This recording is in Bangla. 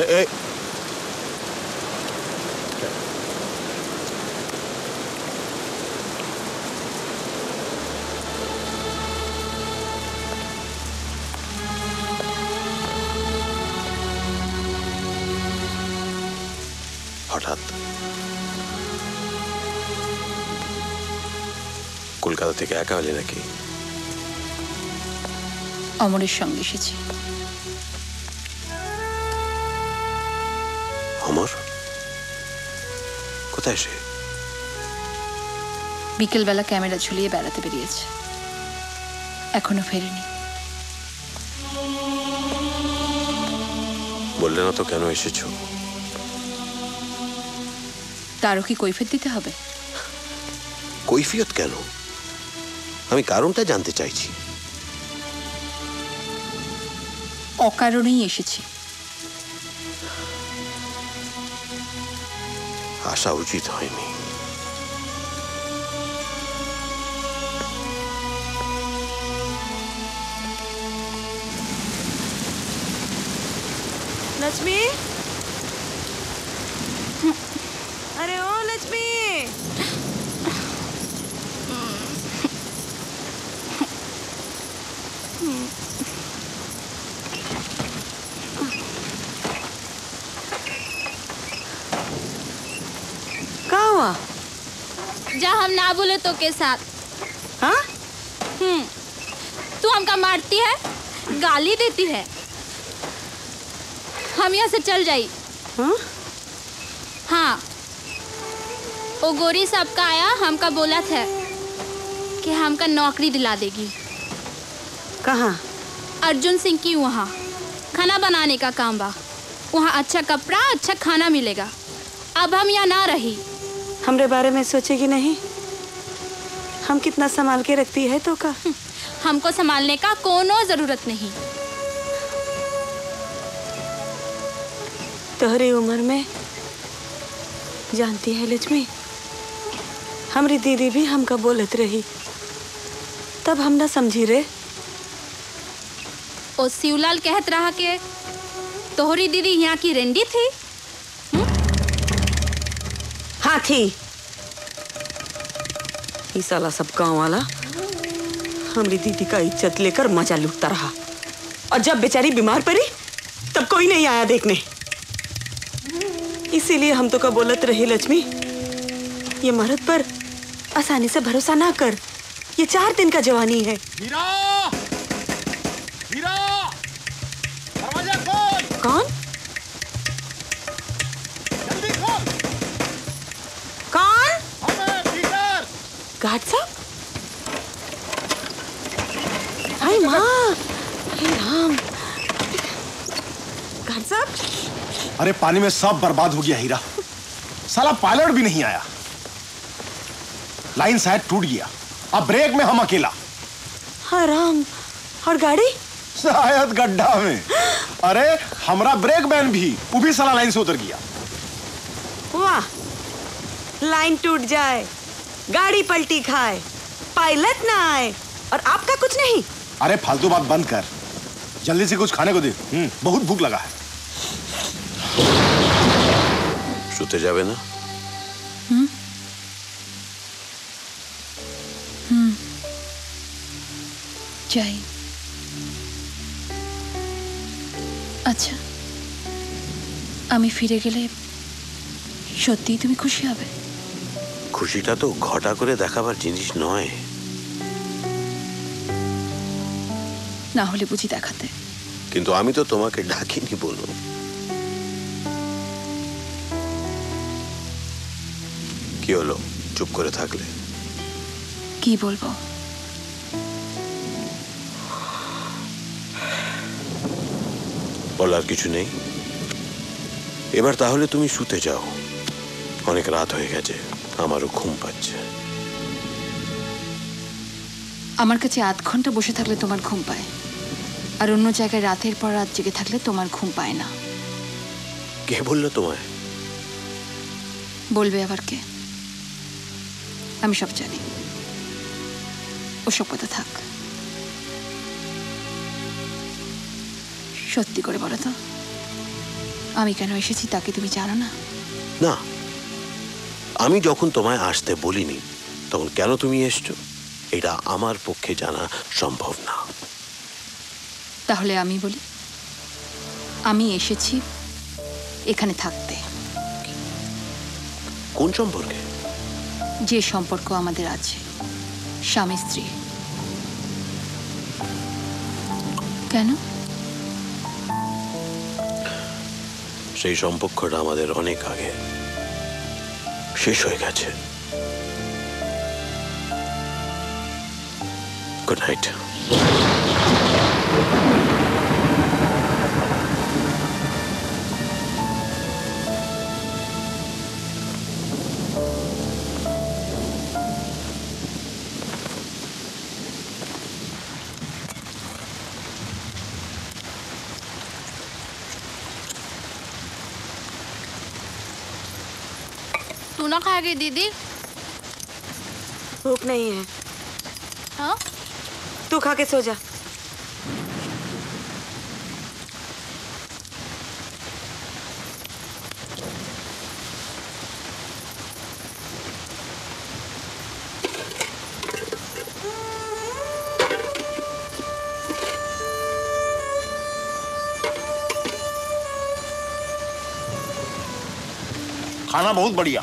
এই হঠাৎ কলকাতা থেকে একা হলে নাকি? অমরের সঙ্গে এসেছি। কোথায় সে? বিকেলবেলা ক্যামেরা ঝুলিয়ে বেড়াতে বেরিয়েছে। এখনও ফেরেনি। বললে না তো কেন এসেছ? তারও কি কৈফিয়ত দিতে হবে? কৈফিয়ত কেন? আমি কারণটা জানতে চাইছি। অকারণেই এসেছি। আসা উচিত হয়নি लक्ष्मी अरे ओ लक्ष्मी का जा हम ना बोले तो के साथ। हाँ? हम्म। तू हमका मारती है गाली देती है। हम यहाँ से चल जाई। हाँ? हाँ। वो गोरी साहब का आया हमका बोला था कि हमका नौकरी दिला देगी। कहाँ? अर्जुन सिंह की वहाँ। खाना बनाने का काम बा। वहाँ अच्छा कपड़ा अच्छा खाना मिलेगा। अब हम यहाँ ना रही। हमरे बारे में सोचेगी नहीं? हम कितना संभाल के रखती है तो का? हमको संभालने का कोनो ज़रूरत नहीं। तोहरी उम्र में जानती है लक्ष्मी? हमारी दीदी भी हमका बोलत रही। तब हम ना समझी रे। ओ शिवलाल कहत रहा कि तोहरी दीदी यहाँ की रेंडी थी? हाँ थी ये साला सब गाँव वाला हमारी दीदी का इज़्ज़त लेकर मज़ा लूटता रहा। और जब बेचारी बीमार पड़ी, तब कोई नहीं आया देखने। इसीलिए हम तो का बोलत रही, लक्ष्मी, ये मर्द पर आसानी से भरोसा ना कर। ये चार दिन का जवानी है। माँ राम। साहब अरे पानी में सब बर्बाद हो गया हीरा। साला पायलट भी नहीं आया। लाइन शायद टूट गया। अब ब्रेक में हम अकेला। हाँ राम। और गाड़ी? शायद गड्ढा में। अरे हमरा ब्रेक मैन भी। वो भी साला लाइन से उतर गया। वाह। लाइन टूट जाए गाड़ी पलटी खाए पायलट ना आए और आपका कुछ नहीं। अरे फालतू बात बंद कर जल्दी से कुछ खाने को दे हम्म, बहुत भूख लगा है শুতে যাবে না যাই আচ্ছা আমি ফিরে গেলে সত্যিই তুমি খুশি হবে খুশিটা তো ঘটা করে দেখাবার জিনিস নয় না হলে বুঝি দেখাতে। কিন্তু আমি তো তোমাকে ডাকিনি বলো কি হলো? চুপ করে থাকলে। কি বলব? বলার কিছু নেই। এবার তাহলে তুমি শুতে যাও। অনেক রাত হয়ে গেছে আমারও ঘুম পাচ্ছে। আমার কাছে আধ ঘণ্টা বসে থাকলে তোমার ঘুম পায়। আর অন্য জায়গায় রাতের পর রাত জেগে থাকলে তোমার ঘুম পায় না। কে বলল তোমায়? বলবে আবার কে? আমি সব জানি। ওসব কথা থাক। সত্যি করে বলো তো আমি কেন এসেছি তাকে তুমি জানো না? না আমি যখন তোমায় আসতে বলিনি তখন কেন তুমি এসছো? এটা আমার পক্ষে জানা সম্ভব না। তাহলে আমি বলি আমি এসেছি এখানে থাকতে। কোন সম্পর্কে? যে সম্পর্ক আমাদের আছে স্বামী স্ত্রী। কেন? সেই সম্পর্কটা আমাদের অনেক আগে শেষ হয়ে গেছে। Good night. तू ना खाएगी दीदी। भूख नहीं है। हाँ? तू खा के सो जा। खाना बहुत बढ़िया।